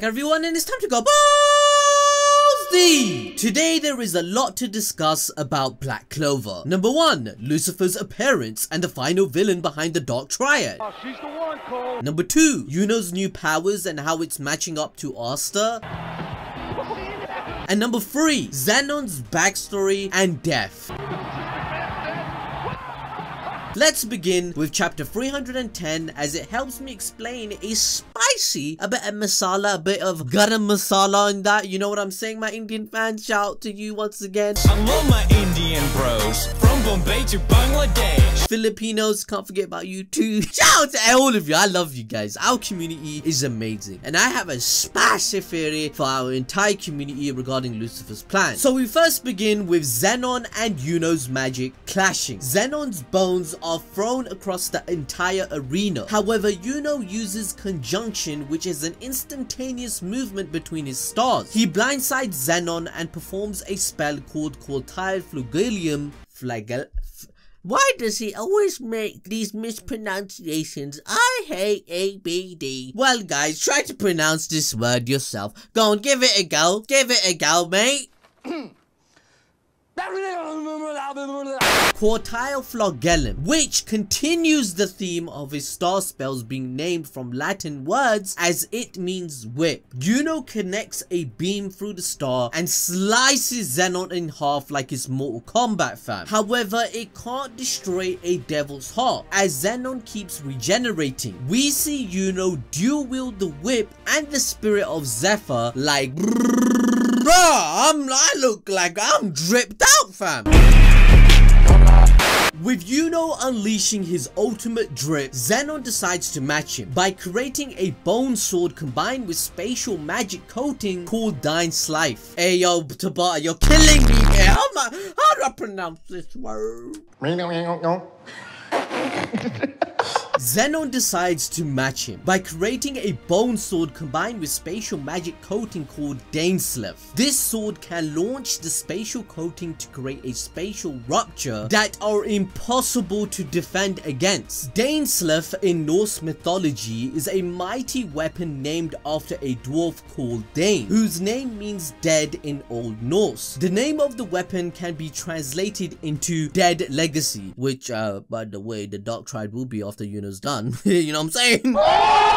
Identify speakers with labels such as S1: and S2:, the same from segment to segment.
S1: back everyone and it's time to go Balls Today there is a lot to discuss about Black Clover. Number 1. Lucifer's appearance and the final villain behind the Dark Triad.
S2: Oh, she's the one.
S1: Number 2. Yuno's new powers and how it's matching up to Asta. And number 3. Zenon's backstory and death. Let's begin with chapter 310 as it helps me explain a spicy, a bit of masala, a bit of garam masala in that. You know what I'm saying, my Indian fans? Shout out to you once again.
S3: I love my Indian bros, to Bangladesh.
S1: Filipinos, can't forget about you too. Shout out to all of you. I love you guys. Our community is amazing. And I have a spicy theory for our entire community regarding Lucifer's plan. So we first begin with Zenon and Yuno's magic clashing. Zenon's bones are thrown across the entire arena. However, Yuno uses conjunction which is an instantaneous movement between his stars. He blindsides Zenon and performs a spell called Quartile Flagellum Flagel why does he always make these mispronunciations? I hate ABD. Well guys, try to pronounce this word yourself. Go on, give it a go. Give it a go, mate. Quartile Flagellum, which continues the theme of his star spells being named from Latin words as it means whip. Yuno connects a beam through the star and slices Zenon in half like his Mortal Kombat fam. However, it can't destroy a devil's heart as Zenon keeps regenerating. We see Yuno dual wield the whip and the spirit of Zephyr like I'm, I look like I'm dripped out, fam. With Yuno unleashing his ultimate drip, Zenon decides to match him by creating a bone sword combined with spatial magic coating called Dine Slife. Hey yo, Tabata, you're killing me here. How, am I, how do I pronounce this word? Zenon decides to match him by creating a bone sword combined with spatial magic coating called Dainsleif. This sword can launch the spatial coating to create a spatial rupture that are impossible to defend against. Dainsleif in Norse mythology is a mighty weapon named after a dwarf called Dane, whose name means dead in Old Norse. The name of the weapon can be translated into Dead Legacy, which uh, by the way the Dark Triad will be after Yuno's done. you know what I'm saying?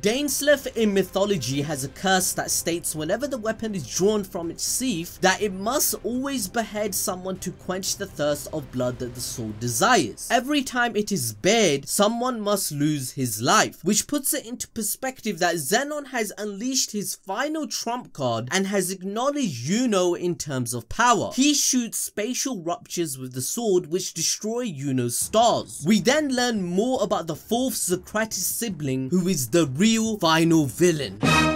S1: Dainsleif in mythology has a curse that states whenever the weapon is drawn from its sheath that it must always behead someone to quench the thirst of blood that the sword desires. Every time it is bared, someone must lose his life, which puts it into perspective that Zenon has unleashed his final trump card and has acknowledged Yuno in terms of power. He shoots spatial ruptures with the sword which destroy Yuno's stars. We then learn more about the fourth Zogratis sibling who is the real final villain.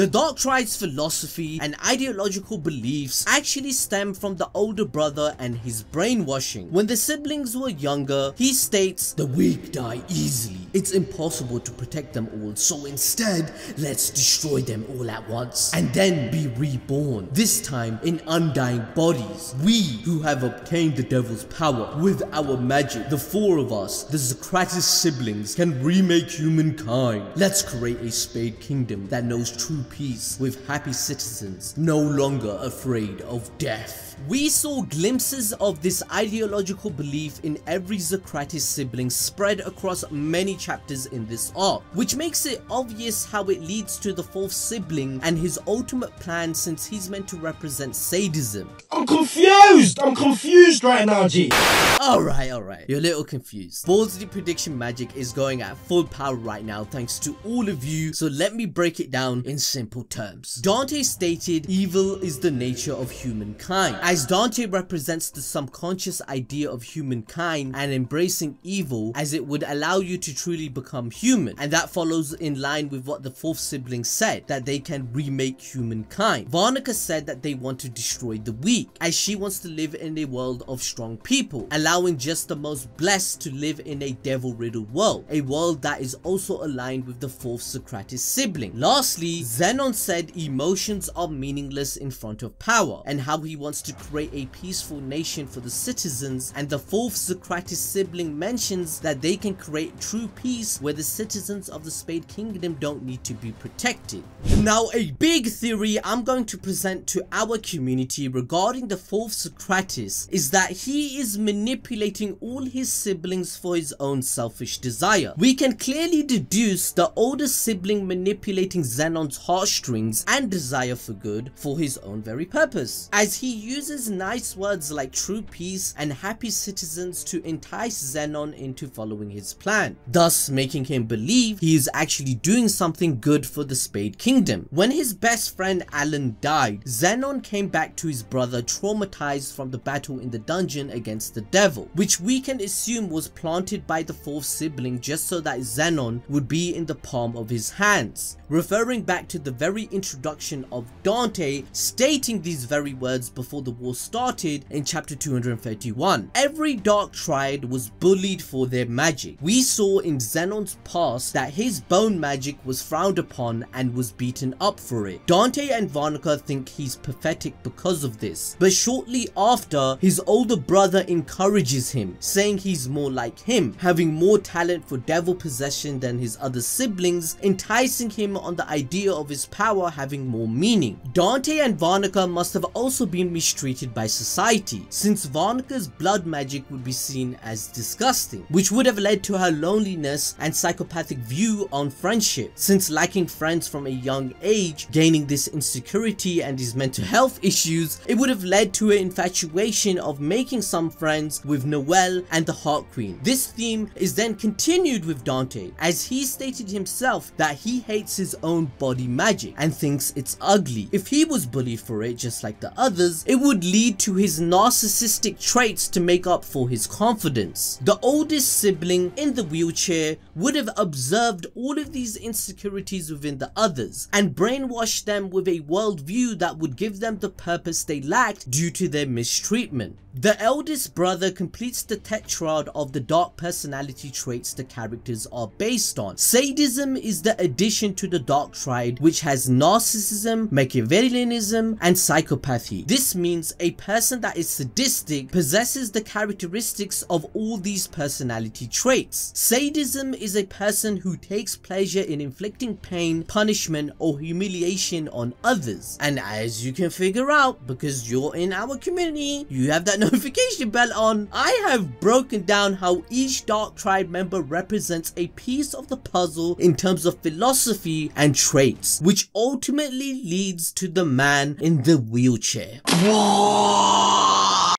S1: The Dark Triad's philosophy and ideological beliefs actually stem from the older brother and his brainwashing. When the siblings were younger, he states, the weak die easily. It's impossible to protect them all, so instead, let's destroy them all at once and then be reborn, this time in undying bodies. We who have obtained the devil's power with our magic, the four of us, the Zogratis siblings, can remake humankind. Let's create a spade kingdom that knows true peace with happy citizens, no longer afraid of death. We saw glimpses of this ideological belief in every Zogratis sibling spread across many chapters in this arc, which makes it obvious how it leads to the fourth sibling and his ultimate plan since he's meant to represent sadism.
S4: I'm confused! I'm confused right now, G.
S1: Alright, alright, you're a little confused. Ballsy prediction magic is going at full power right now thanks to all of you, so let me break it down in simple terms. Dante stated evil is the nature of humankind as Dante represents the subconscious idea of humankind and embracing evil as it would allow you to truly become human and that follows in line with what the fourth sibling said that they can remake humankind. Vanica said that they want to destroy the weak as she wants to live in a world of strong people allowing just the most blessed to live in a devil riddled world a world that is also aligned with the fourth Zogratis sibling. Lastly Zenon said emotions are meaningless in front of power and how he wants to create a peaceful nation for the citizens and the fourth Zogratis sibling mentions that they can create true peace where the citizens of the Spade Kingdom don't need to be protected. Now a big theory I'm going to present to our community regarding the fourth Zogratis is that he is manipulating all his siblings for his own selfish desire. We can clearly deduce the older sibling manipulating Zenon's heartstrings and desire for good for his own very purpose, as he uses nice words like true peace and happy citizens to entice Zenon into following his plan, thus making him believe he is actually doing something good for the Spade Kingdom. When his best friend Alan died, Zenon came back to his brother traumatized from the battle in the dungeon against the devil, which we can assume was planted by the fourth sibling just so that Zenon would be in the palm of his hands, referring back to the very introduction of Dante stating these very words before the war started in chapter 231. Every Dark Triad was bullied for their magic. We saw in Zenon's past that his bone magic was frowned upon and was beaten up for it. Dante and Vanica think he's pathetic because of this, but shortly after, his older brother encourages him, saying he's more like him, having more talent for devil possession than his other siblings, enticing him on the idea of his power having more meaning. Dante and Vanica must have also been mistreated by society, since Vanica's blood magic would be seen as disgusting, which would have led to her loneliness and psychopathic view on friendship, since lacking friends from a young age, gaining this insecurity and his mental health issues, it would have led to an infatuation of making some friends with Noelle and the Heart Queen. This theme is then continued with Dante, as he stated himself that he hates his own body magic and thinks it's ugly. If he was bullied for it just like the others, it would lead to his narcissistic traits to make up for his confidence. The oldest sibling in the wheelchair would have observed all of these insecurities within the others and brainwashed them with a worldview that would give them the purpose they lacked due to their mistreatment. The eldest brother completes the tetrad of the dark personality traits the characters are based on. Sadism is the addition to the dark triad which has narcissism, Machiavellianism and psychopathy. This means a person that is sadistic possesses the characteristics of all these personality traits. Sadism is a person who takes pleasure in inflicting pain, punishment or humiliation on others. And as you can figure out, because you're in our community, you have that notification bell on, I have broken down how each Dark Triad member represents a piece of the puzzle in terms of philosophy and traits, which ultimately leads to the man in the wheelchair.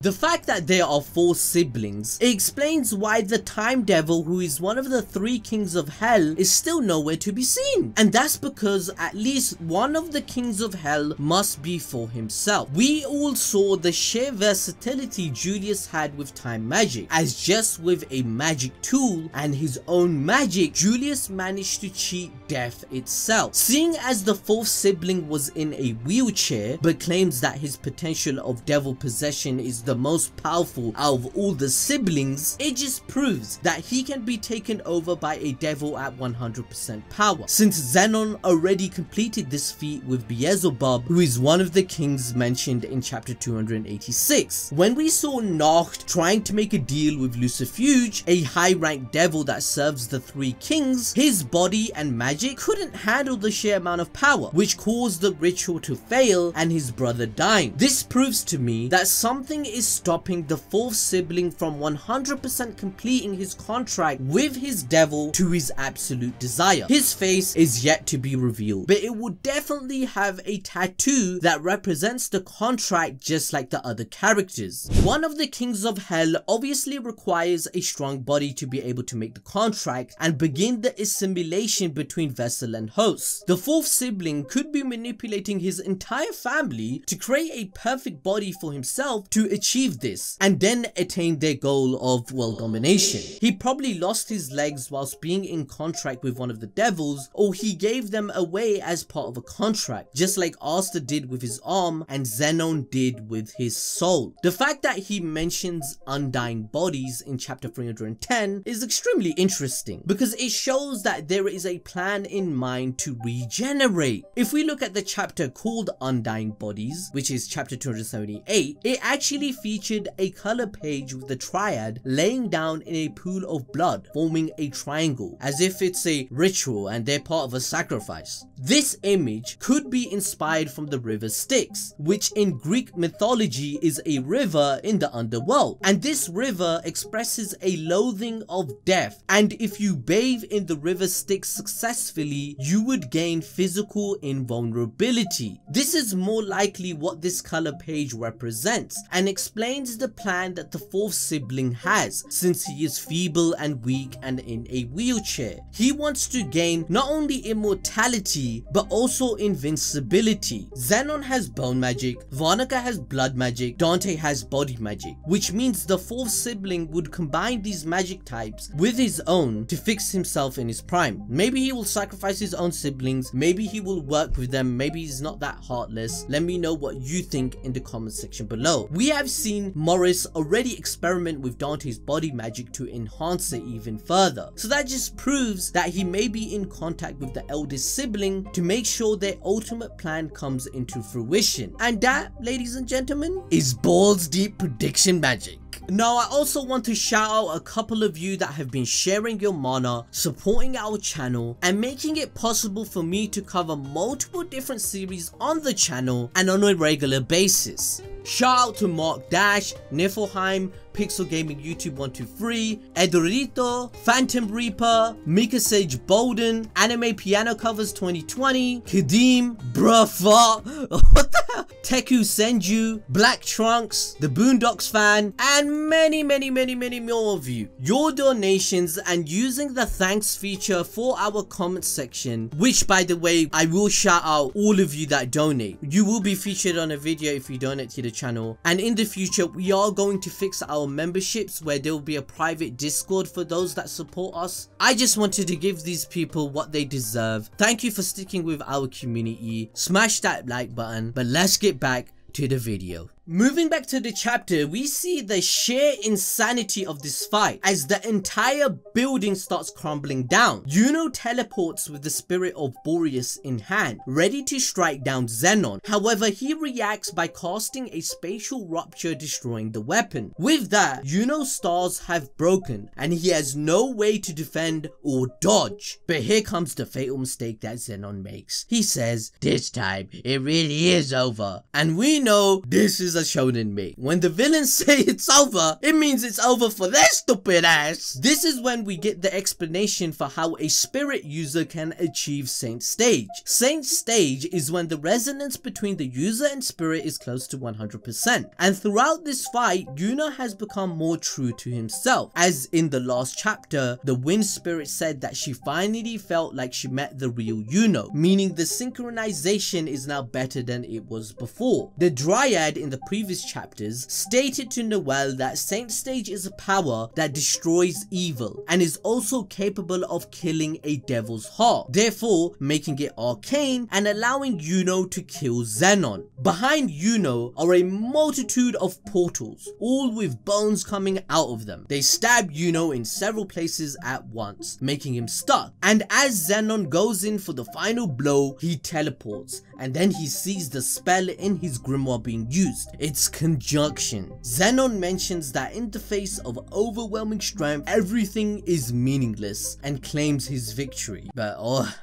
S1: The fact that there are four siblings explains why the Time Devil, who is one of the three kings of hell, is still nowhere to be seen. And that's because at least one of the kings of hell must be for himself. We all saw the sheer versatility Julius had with time magic, as just with a magic tool and his own magic, Julius managed to cheat death itself. Seeing as the fourth sibling was in a wheelchair, but claims that his potential of devil possession is the most powerful out of all the siblings, it just proves that he can be taken over by a devil at 100% power. Since Zenon already completed this feat with Beelzebub, who is one of the kings mentioned in chapter 286. When we saw Nacht trying to make a deal with Lucifuge, a high-ranked devil that serves the three kings, his body and magic couldn't handle the sheer amount of power, which caused the ritual to fail and his brother dying. This proves to me that something is stopping the fourth sibling from 100% completing his contract with his devil to his absolute desire. His face is yet to be revealed, but it will definitely have a tattoo that represents the contract just like the other characters. One of the kings of hell obviously requires a strong body to be able to make the contract and begin the assimilation between vessel and host. The fourth sibling could be manipulating his entire family to create a perfect body for himself to achieve this and then attain their goal of world domination. He probably lost his legs whilst being in contract with one of the devils or he gave them away as part of a contract just like Asta did with his arm and Zenon did with his soul. The fact that he mentions undying bodies in chapter 310 is extremely interesting because it shows that there is a plan in mind to regenerate. If we look at the chapter called Undying Bodies, which is chapter 278, it actually featured a color page with the triad laying down in a pool of blood, forming a triangle, as if it's a ritual and they're part of a sacrifice. This image could be inspired from the river Styx, which in Greek mythology is a river in the underworld. And this river expresses a loathing of death. And if you bathe in the river Styx successfully, you would gain physical invulnerability. This is more likely what this color page represents and explains the plan that the fourth sibling has since he is feeble and weak and in a wheelchair. He wants to gain not only immortality but also invincibility. Zenon has bone magic, Vanica has blood magic, Dante has body magic, which means the fourth sibling would combine these magic types with his own to fix himself in his prime. Maybe he will sacrifice his own siblings, maybe he will work with them, maybe he's not that heartless. Let me know what you think in the comment section below. We have seen Morris already experiment with Dante's body magic to enhance it even further. So that just proves that he may be in contact with the eldest sibling to make sure their ultimate plan comes into fruition. And that, ladies and gentlemen, is balls deep prediction magic. Now, I also want to shout out a couple of you that have been sharing your mana, supporting our channel, and making it possible for me to cover multiple different series on the channel and on a regular basis. Shout out to Mark Dash, Niflheim, Pixel Gaming YouTube 123, Edorito, Phantom Reaper, Mika Sage Bolden, Anime Piano Covers 2020, Kadeem, Brufa, what the hell? Teku Senju, Black Trunks, The Boondocks Fan, and many, many, many, many more of you. Your donations and using the thanks feature for our comment section, which by the way, I will shout out all of you that donate. You will be featured on a video if you donate to the channel. And in the future, we are going to fix our memberships where there will be a private discord for those that support us. I just wanted to give these people what they deserve. Thank you for sticking with our community. Smash that like button, but let's get back to the video. Moving back to the chapter, we see the sheer insanity of this fight as the entire building starts crumbling down. Yuno teleports with the spirit of Boreas in hand, ready to strike down Zenon. However, he reacts by casting a spatial rupture destroying the weapon. With that, Yuno's stars have broken and he has no way to defend or dodge. But here comes the fatal mistake that Zenon makes. He says, this time it really is over. And we know this is a shonen me. When the villains say it's over, it means it's over for their stupid ass. This is when we get the explanation for how a spirit user can achieve Saint Stage. Saint Stage is when the resonance between the user and spirit is close to 100%. And throughout this fight, Yuno has become more true to himself. As in the last chapter, the wind spirit said that she finally felt like she met the real Yuno, meaning the synchronization is now better than it was before. The Dryad in the previous chapters stated to Noelle that Saint Stage is a power that destroys evil and is also capable of killing a devil's heart, therefore making it arcane and allowing Yuno to kill Zenon. Behind Yuno are a multitude of portals, all with bones coming out of them. They stab Yuno in several places at once, making him stuck. And as Zenon goes in for the final blow, he teleports and then he sees the spell in his grimoire being used. It's conjunction. Zenon mentions that in the face of overwhelming strength, everything is meaningless and claims his victory. But oh,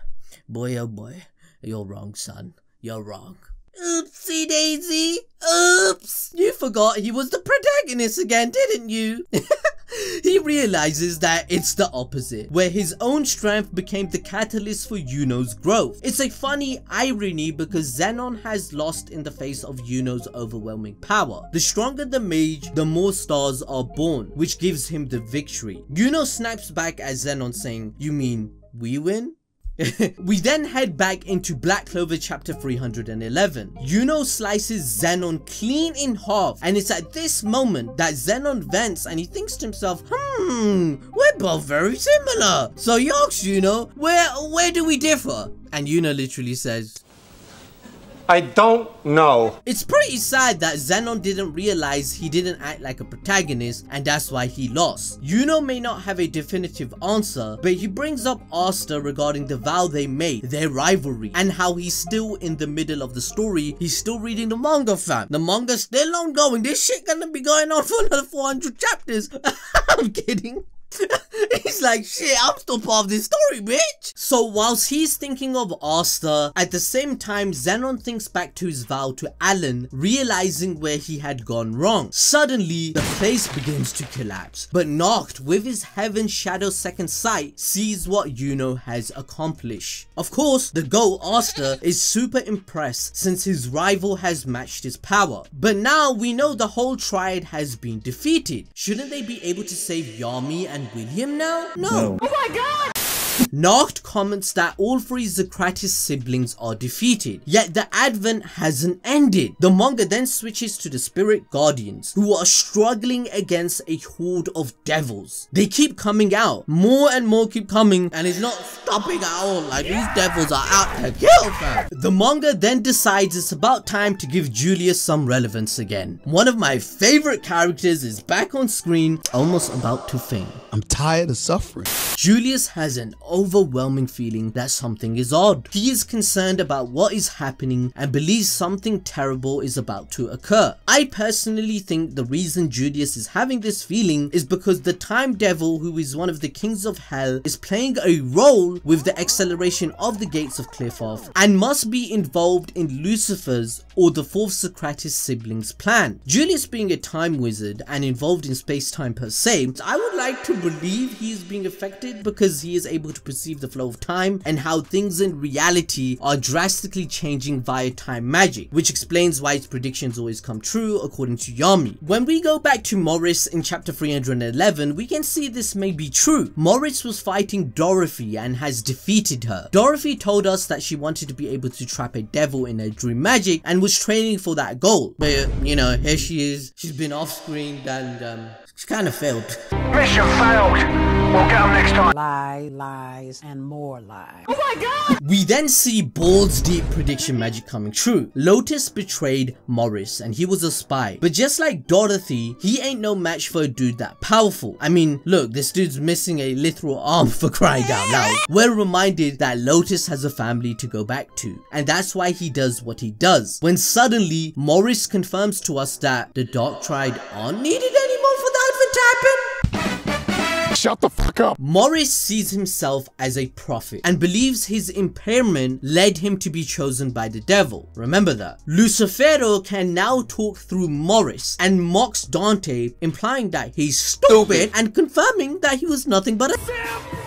S1: boy oh boy, you're wrong son, you're wrong. Oopsie daisy, oops, you forgot he was the protagonist again, didn't you? he realizes that it's the opposite, where his own strength became the catalyst for Yuno's growth. It's a funny irony because Zenon has lost in the face of Yuno's overwhelming power. The stronger the mage, the more stars are born, which gives him the victory. Yuno snaps back at Zenon saying, you mean we win? we then head back into Black Clover chapter 311. Yuno slices Zenon clean in half and it's at this moment that Zenon vents and he thinks to himself, hmm, we're both very similar. So asks Yuno, where, where do we differ? And Yuno literally says,
S2: I don't know.
S1: It's pretty sad that Zenon didn't realize he didn't act like a protagonist and that's why he lost. Yuno may not have a definitive answer, but he brings up Asta regarding the vow they made, their rivalry, and how he's still in the middle of the story. He's still reading the manga fam. The manga's still ongoing. This shit gonna be going on for another 400 chapters. I'm kidding. he's like, shit, I'm still part of this story, bitch. So whilst he's thinking of Asta, at the same time, Zenon thinks back to his vow to Alan, realizing where he had gone wrong. Suddenly, the place begins to collapse, but Nacht, with his Heaven Shadow second sight, sees what Yuno has accomplished. Of course, the goat Asta is super impressed since his rival has matched his power. But now we know the whole triad has been defeated. Shouldn't they be able to save Yami and and William now? No. no. Oh my god! Nacht comments that all three Zogratis siblings are defeated, yet the advent hasn't ended. The manga then switches to the spirit guardians, who are struggling against a horde of devils. They keep coming out, more and more keep coming, and it's not stopping at all, like these devils are out to kill fam. The manga then decides it's about time to give Julius some relevance again. One of my favorite characters is back on screen, almost about to faint.
S5: I'm tired of suffering.
S1: Julius has an overwhelming feeling that something is odd. He is concerned about what is happening and believes something terrible is about to occur. I personally think the reason Julius is having this feeling is because the time devil who is one of the kings of hell is playing a role with the acceleration of the gates of Qliphoth and must be involved in Lucifer's or the fourth Zogratis siblings plan. Julius being a time wizard and involved in space-time per se, I would like to believe he is being affected because he is able to perceive the flow of time and how things in reality are drastically changing via time magic, which explains why its predictions always come true according to Yami. When we go back to Morris in chapter 311, we can see this may be true. Morris was fighting Dorothy and has defeated her. Dorothy told us that she wanted to be able to trap a devil in her dream magic and was training for that goal. But, you know, here she is. She's been off screen and um, she kind of failed.
S6: Mission failed. We'll get them next time.
S7: Lie, lie, lies, and more lies.
S1: Oh my god! We then see Balls Deep prediction magic coming true. Lotus betrayed Morris and he was a spy. But just like Dorothy, he ain't no match for a dude that powerful. I mean, look, this dude's missing a literal arm for crying out loud. We're reminded that Lotus has a family to go back to. And that's why he does what he does. When suddenly, Morris confirms to us that the Dark Triad aren't needed anymore
S5: Shut the fuck up.
S1: Morris sees himself as a prophet and believes his impairment led him to be chosen by the devil. Remember that. Lucifero can now talk through Morris and mocks Dante, implying that he's stupid, stupid. and confirming that he was nothing but a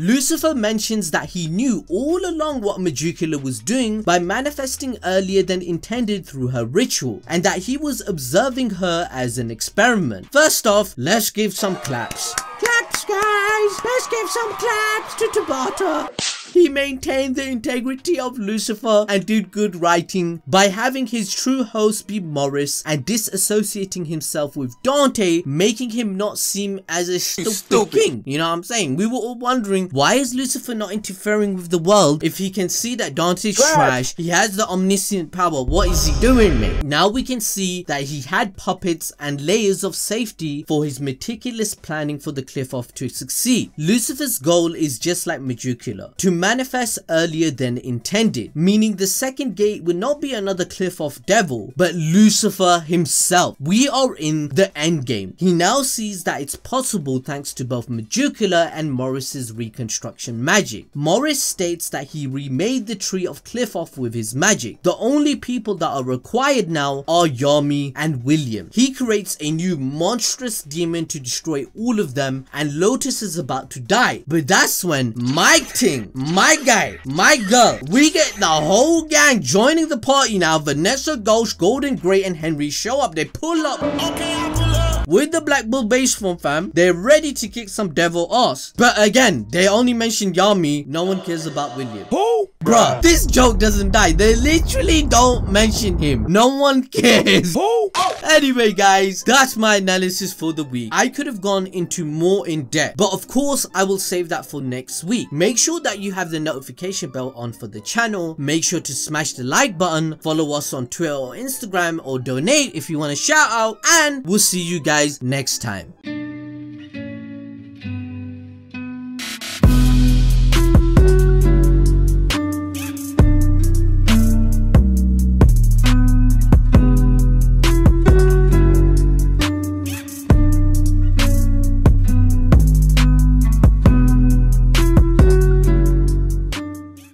S1: Lucifer mentions that he knew all along what Magicula was doing by manifesting earlier than intended through her ritual, and that he was observing her as an experiment. First off, let's give some claps. Claps guys! Let's give some claps to Tabata! He maintained the integrity of Lucifer and did good writing by having his true host be Morris and disassociating himself with Dante, making him not seem as a stupid, stupid, king. You know what I'm saying? We were all wondering, why is Lucifer not interfering with the world if he can see that Dante's trash? trash he has the omniscient power, what is he doing, mate? Now we can see that he had puppets and layers of safety for his meticulous planning for the Qliphoth to succeed. Lucifer's goal is just like Magicula, to manifest earlier than intended, meaning the second gate will not be another Qliphoth devil, but Lucifer himself. We are in the end game. He now sees that it's possible thanks to both Magicula and Morris's reconstruction magic. Morris states that he remade the tree of Qliphoth with his magic. The only people that are required now are Yami and William. He creates a new monstrous demon to destroy all of them and Lotus is about to die. But that's when Mike Ting, my guy, my girl. We get the whole gang joining the party now. Vanessa, Gauche, Gordon, Grey, and Henry show up. They pull up. Okay. With the Black Bull base form fam, they're ready to kick some devil ass. But again, they only mention Yami, no one cares about William.
S4: Who?
S1: Bruh, this joke doesn't die. They literally don't mention him. No one cares.
S4: Who?
S1: Anyway, guys, that's my analysis for the week. I could have gone into more in depth, but of course, I will save that for next week. Make sure that you have the notification bell on for the channel. Make sure to smash the like button, follow us on Twitter or Instagram, or donate if you want a shout out, and we'll see you guys next time.